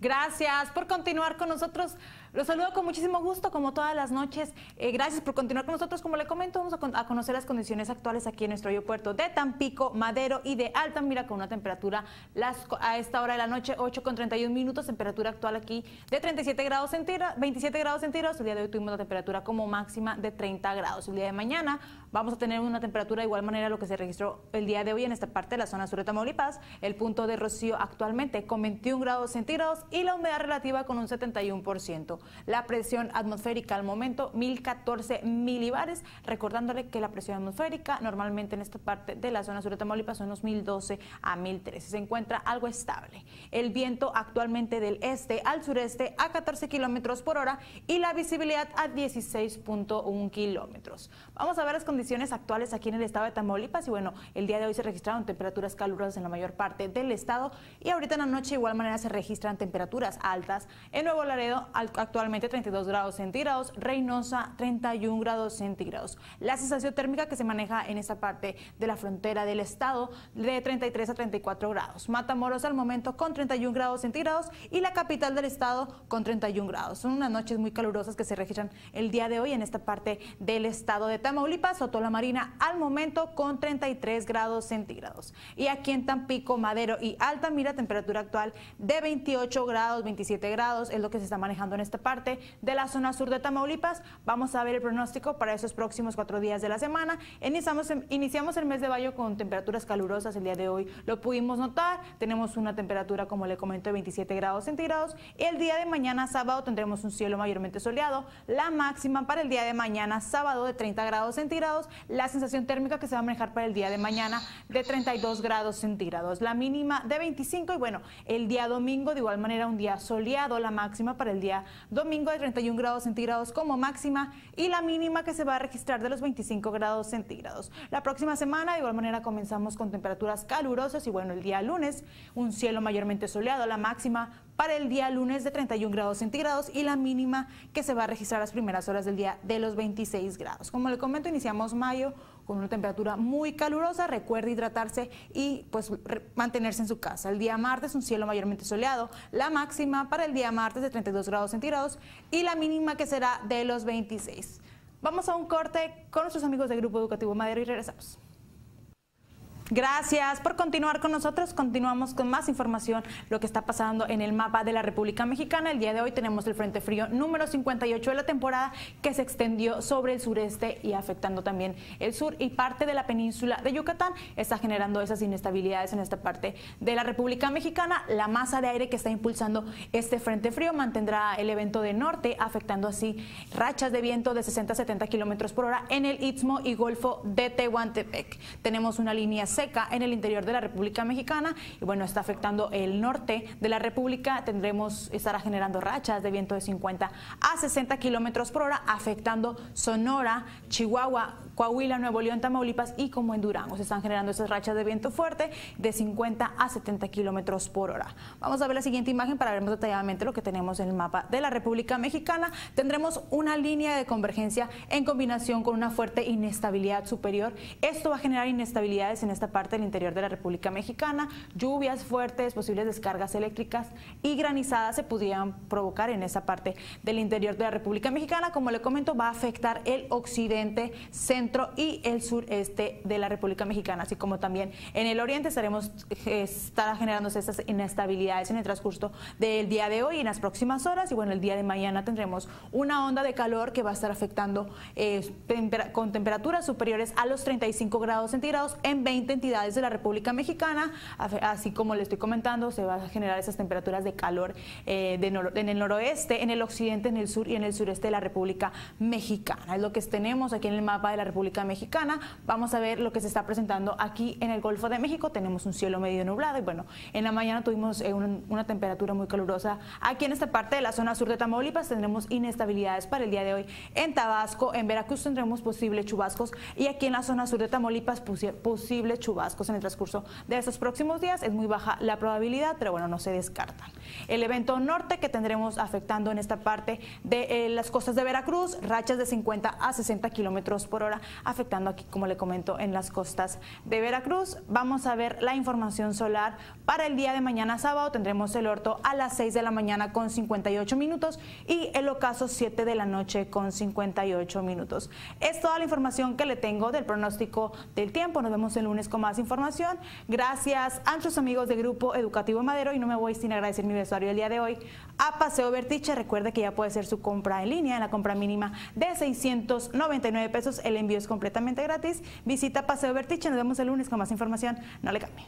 Gracias por continuar con nosotros. Los saludo con muchísimo gusto, como todas las noches. Eh, gracias por continuar con nosotros. Como le comento, vamos a, conocer las condiciones actuales aquí en nuestro aeropuerto de Tampico, Madero y de Altamira, con una temperatura a esta hora de la noche, 8 con 31 minutos, temperatura actual aquí de 37 grados centígrados, 27 grados centígrados. El día de hoy tuvimos la temperatura como máxima de 30 grados. El día de mañana vamos a tener una temperatura de igual manera a lo que se registró el día de hoy en esta parte de la zona sur de Tamaulipas. El punto de rocío actualmente con 21 grados centígrados y la humedad relativa con un 71%. La presión atmosférica al momento 1014 milibares, recordándole que la presión atmosférica normalmente en esta parte de la zona sur de Tamaulipas son unos 1012 a 1013. Se encuentra algo estable. El viento actualmente del este al sureste a 14 kilómetros por hora y la visibilidad a 16.1 kilómetros. Vamos a ver las condiciones actuales aquí en el estado de Tamaulipas y bueno, el día de hoy se registraron temperaturas calurosas en la mayor parte del estado y ahorita en la noche de igual manera se registran temperaturas altas. En Nuevo Laredo actualmente 32 grados centígrados, Reynosa 31 grados centígrados. La sensación térmica que se maneja en esta parte de la frontera del estado de 33 a 34 grados. Matamoros al momento con 31 grados centígrados y la capital del estado con 31 grados. Son unas noches muy calurosas que se registran el día de hoy en esta parte del estado de Tamaulipas, la Marina al momento con 33 grados centígrados. Y aquí en Tampico, Madero y Altamira, temperatura actual de 28 grados, 27 grados, es lo que se está manejando en esta parte de la zona sur de Tamaulipas. Vamos a ver el pronóstico para esos próximos cuatro días de la semana. Iniciamos, iniciamos el mes de mayo con temperaturas calurosas el día de hoy, lo pudimos notar. Tenemos una temperatura, como le comento, de 27 grados centígrados. El día de mañana, sábado, tendremos un cielo mayormente soleado. La máxima para el día de mañana, sábado, de 30 grados centígrados. La sensación térmica que se va a manejar para el día de mañana, de 32 grados centígrados. La mínima de 25 y bueno, el día domingo, de igual manera, un día soleado. La máxima para el día domingo de 31 grados centígrados como máxima y la mínima que se va a registrar de los 25 grados centígrados. La próxima semana de igual manera comenzamos con temperaturas calurosas y bueno, el día lunes un cielo mayormente soleado, la máxima para el día lunes de 31 grados centígrados y la mínima que se va a registrar las primeras horas del día de los 26 grados. Como le comento, iniciamos mayo con una temperatura muy calurosa, recuerde hidratarse y pues mantenerse en su casa. El día martes un cielo mayormente soleado, la máxima para el día martes de 32 grados centígrados y la mínima que será de los 26. Vamos a un corte con nuestros amigos del Grupo Educativo Madero y regresamos. Gracias por continuar con nosotros. Continuamos con más información, lo que está pasando en el mapa de la República Mexicana. El día de hoy tenemos el Frente Frío número 58 de la temporada que se extendió sobre el sureste y afectando también el sur y parte de la península de Yucatán. Está generando esas inestabilidades en esta parte de la República Mexicana. La masa de aire que está impulsando este Frente Frío mantendrá el evento de norte, afectando así rachas de viento de 60 a 70 kilómetros por hora en el Istmo y Golfo de Tehuantepec. Tenemos una línea seca en el interior de la República Mexicana y bueno, está afectando el norte de la República. Tendremos, estará generando rachas de viento de 50 a 60 kilómetros por hora, afectando Sonora, Chihuahua, Coahuila, Nuevo León, Tamaulipas y como en Durango. Se están generando esas rachas de viento fuerte de 50 a 70 kilómetros por hora. Vamos a ver la siguiente imagen para ver más detalladamente lo que tenemos en el mapa de la República Mexicana. Tendremos una línea de convergencia en combinación con una fuerte inestabilidad superior. Esto va a generar inestabilidades en esta parte del interior de la República Mexicana. Lluvias fuertes, posibles descargas eléctricas y granizadas se pudieran provocar en esa parte del interior de la República Mexicana. Como le comento, va a afectar el occidente, centro y el sureste de la República Mexicana, así como también en el oriente estaremos estará generándose estas inestabilidades en el transcurso del día de hoy y en las próximas horas. Y bueno, el día de mañana tendremos una onda de calor que va a estar afectando eh, con temperaturas superiores a los 35 grados centígrados en 20 entidades de la República Mexicana, así como le estoy comentando, se van a generar esas temperaturas de calor eh, en el noroeste, en el occidente, en el sur y en el sureste de la República Mexicana. Es lo que tenemos aquí en el mapa de la República Mexicana. Vamos a ver lo que se está presentando aquí en el Golfo de México. Tenemos un cielo medio nublado y bueno, en la mañana tuvimos eh, una, temperatura muy calurosa. Aquí en esta parte de la zona sur de Tamaulipas tendremos inestabilidades para el día de hoy. En Tabasco, en Veracruz tendremos posibles chubascos y aquí en la zona sur de Tamaulipas posibles chubascos chubascos en el transcurso de estos próximos días. Es muy baja la probabilidad, pero bueno, no se descartan. El evento norte que tendremos afectando en esta parte de eh, las costas de Veracruz, rachas de 50 a 60 kilómetros por hora, afectando aquí, como le comento, en las costas de Veracruz. Vamos a ver la información solar para el día de mañana sábado. Tendremos el orto a las 6 de la mañana con 58 minutos y el ocaso 7 de la noche con 58 minutos. Es toda la información que le tengo del pronóstico del tiempo. Nos vemos el lunes con más información. Gracias a nuestros amigos de Grupo Educativo Madero y no me voy sin agradecer mi vestuario el día de hoy a Paseo Vertiche. Recuerde que ya puede ser su compra en línea, en la compra mínima de 699 pesos. El envío es completamente gratis. Visita Paseo Vertiche. Nos vemos el lunes con más información. No le cambie.